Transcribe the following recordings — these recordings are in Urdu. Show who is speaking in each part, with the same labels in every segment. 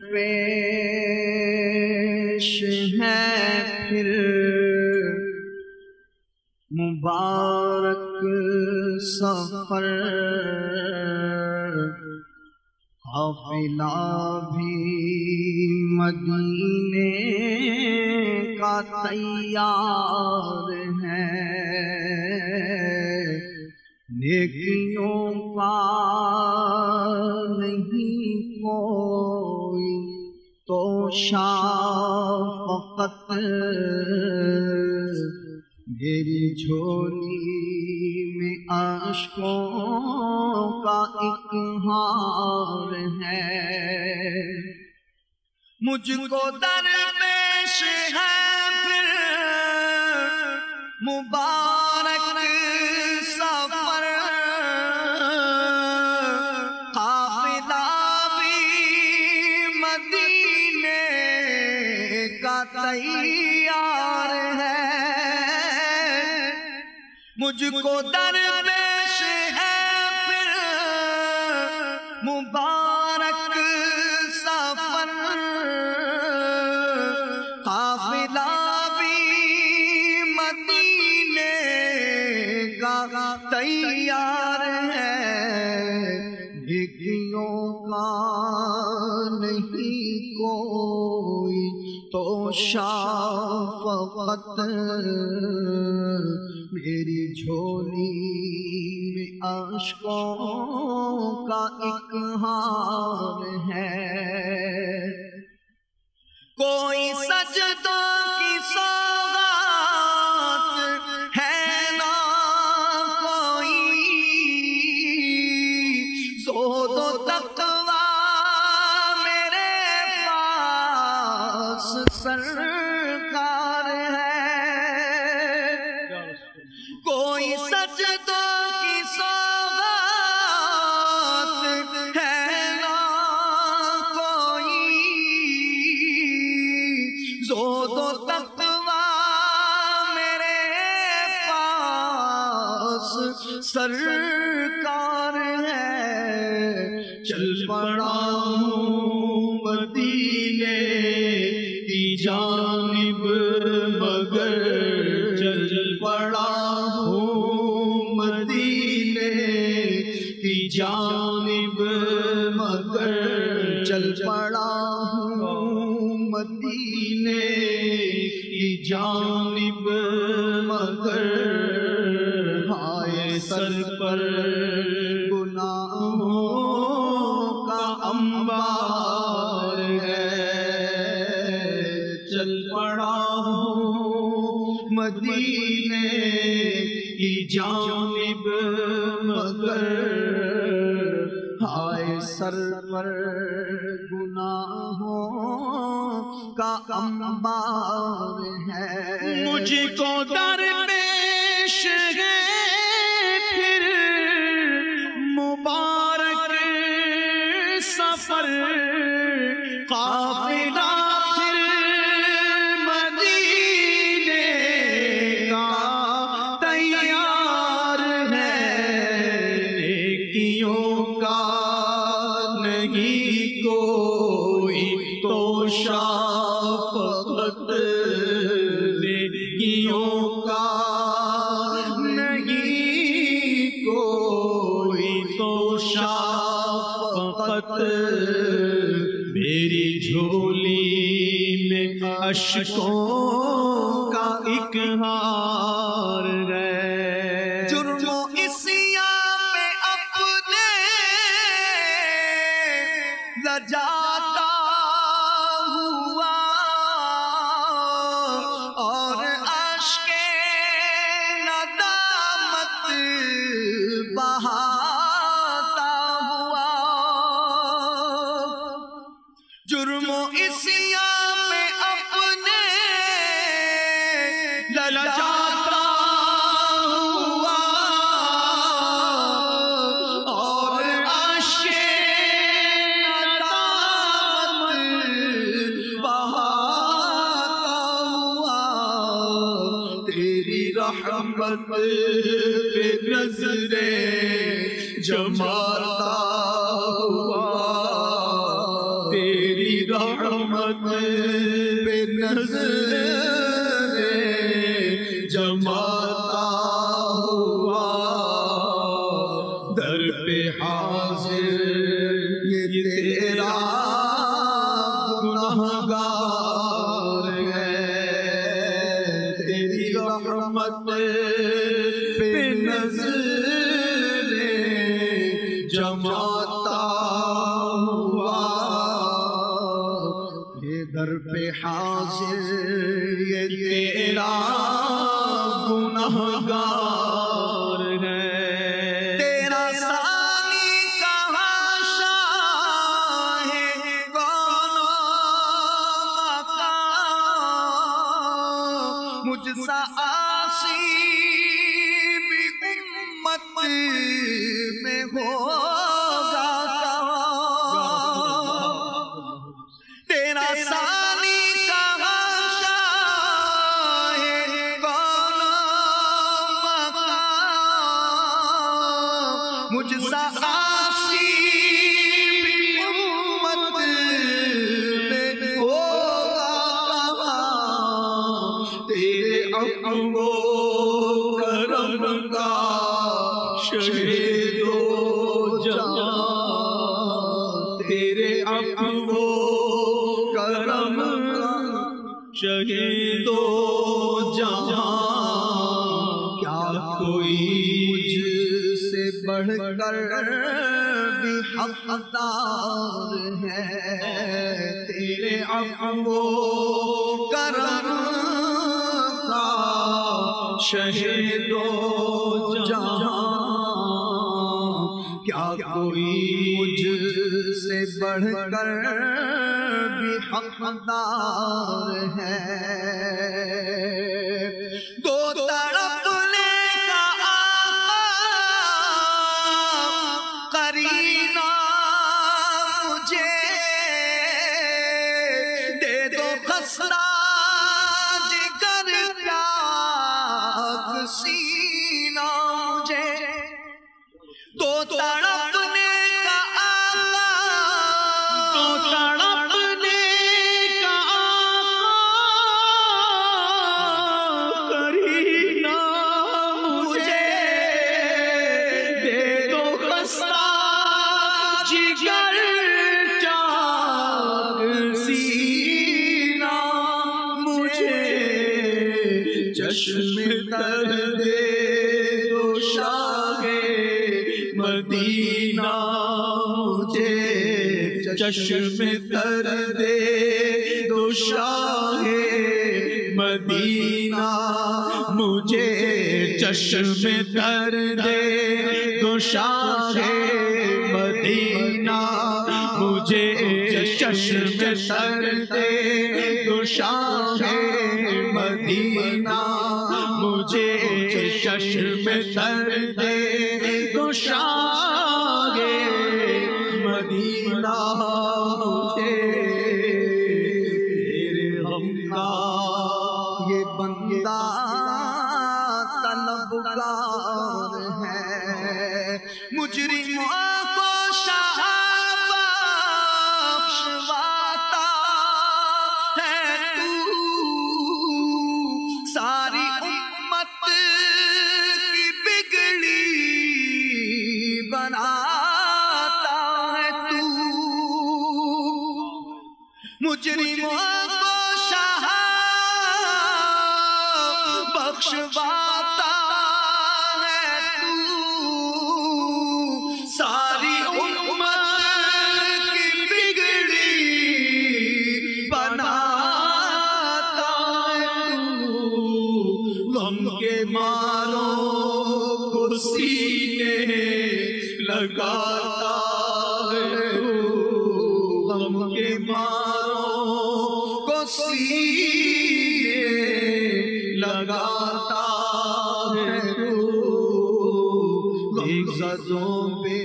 Speaker 1: پیش ہے پھر مبارک سفر حافلہ بھی مدینے کا تیار ہے نیکیوں کا شافقت میری جھولی میں عشقوں کا ایک ہار ہے مجھ کو درمیش ہے پھر مبارک تیار ہے۔ مجھ کو درمیش ہے پھر مبارک سفر۔ قافلہ بھی مدینے کا تیار ہے۔ بھگیوں کا نہیں کوئی شافقت میری جھولی میں عشقوں کا ایک ہار ہے۔ کوئی سجدہ کی سوغات سرکار ہے۔ چل پڑا ہوں مدینے کی جانب، مگر چل پڑا ہوں مدینے کی جانب، مگر چل پڑا ہوں مدینے کی جانب۔ پر گناہوں کا انبار ہے۔ چل پڑا ہوں مدینے کی جانب، مگر ہائے سر پر گناہوں کا انبار ہے۔
Speaker 2: مجھ کو درمیش تیری جھولی میں اشکوں کا اکہار
Speaker 1: جرم و اسیاں میں اپنے لجاتا ہوا اور عشق بہاتا ہوا
Speaker 2: تیری رحمت پہ نظریں جماتا نظر جماتا ہوا در پہ حاضر یہ تیرا گناہگار ہے۔ تیری رحمت پہ نظر در پہ حاضر، یہ تیرا گناہگار ہے۔
Speaker 1: تیرا سانی کہاں شاہ کون مقام؟ مجھ سا آسی بھی امت بھی
Speaker 2: حقدار ہے۔ تیرے عفو کرم کا شہید و جہاں۔ کیا کوئی مجھ سے بڑھ کر بھی حقدار ہے؟ چشم تر دے دو شاہ مدینہ، مجھے چشم تر دے دو شاہ مدینہ، مجھے چشم تر دے دو شاہ مدینہ، مجھے چشم تر مدینہ
Speaker 1: مجرموں کو شاہ بخشواتا ہے تو ساری امت کی بگڑی بناتا ہے تو
Speaker 2: غم کے مارو کرسی نے لگاتا ہے تو غم کے مارو
Speaker 1: سینے
Speaker 2: لگاتا ہے تو ایک زدوں پہ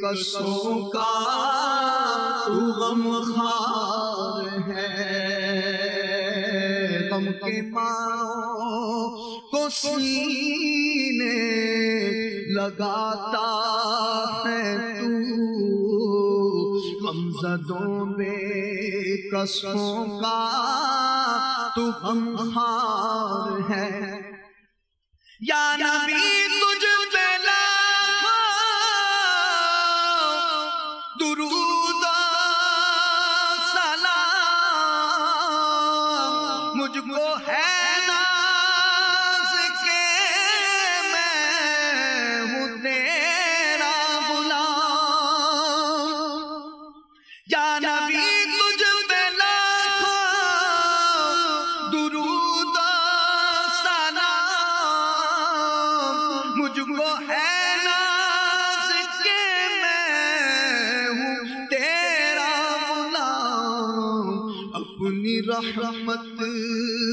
Speaker 2: کسوں کا تو غم خار ہے۔
Speaker 1: غم کے مارو کو سینے لگاتا ہے تو غمزدوں بے قصوں کا تو غمخار ہے
Speaker 3: یا نبی تجھ پہ لاکھوں درود سلام، مجھ کو ہے
Speaker 1: اپنی رحمت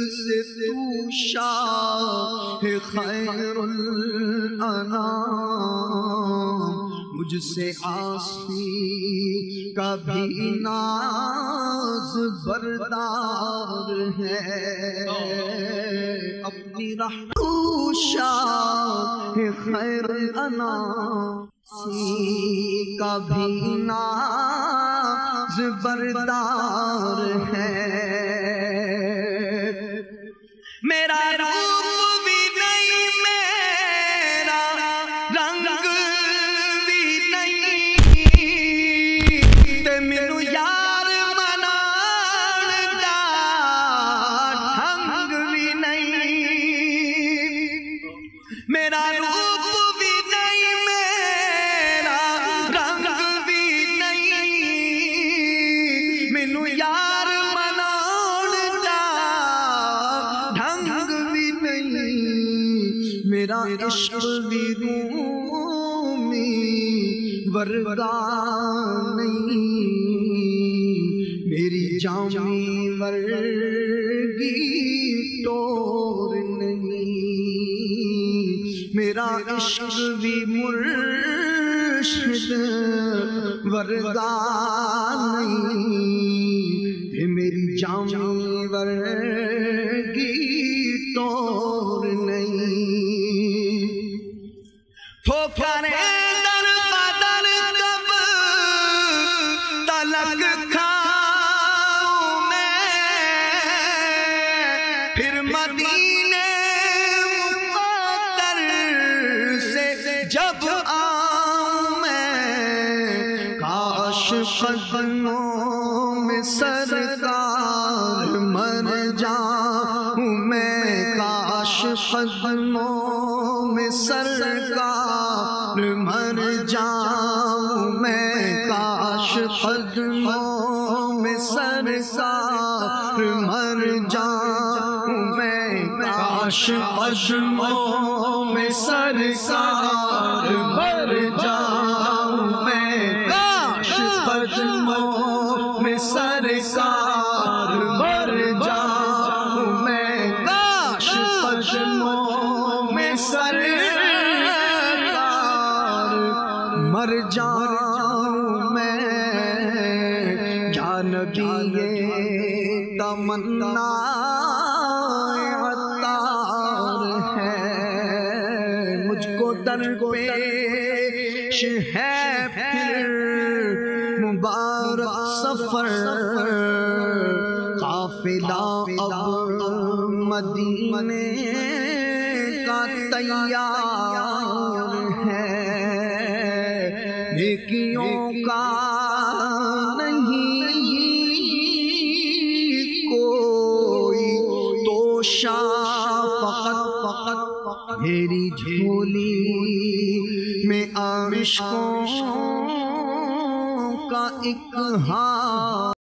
Speaker 1: سے تو شاہ خیر الانام مجھ سے آسی کا بھی ناز بردار ہے اپنی رحمت تو شاہ خیر انا سی کا بھی ناز بردار ہے۔ ورگا نہیں۔ میری جامی ورگی ٹور نہیں۔ میرا عشق بھی مرشد ورگا نہیں۔ میری جامی ورگی قدموں میں سرکار مر جاؤں میں۔ کاش قدموں میں سرکار مر جاؤں میں۔ قدموں میں سرکار مر جاؤں میں کاش قدموں میں سرکار مر جاؤں میں کاش قدموں میں سرکار مر جاؤں میں کاش قدموں میں سرکار مر جاؤں میں جانبی یہ تمنا عطار ہے۔ مجھ کو در پیش ہے پھر مبارک سفر۔ قافلہ اب مدینے کا تیار ہے۔ نیکیوں کا عشقوں کا ایک ہاں۔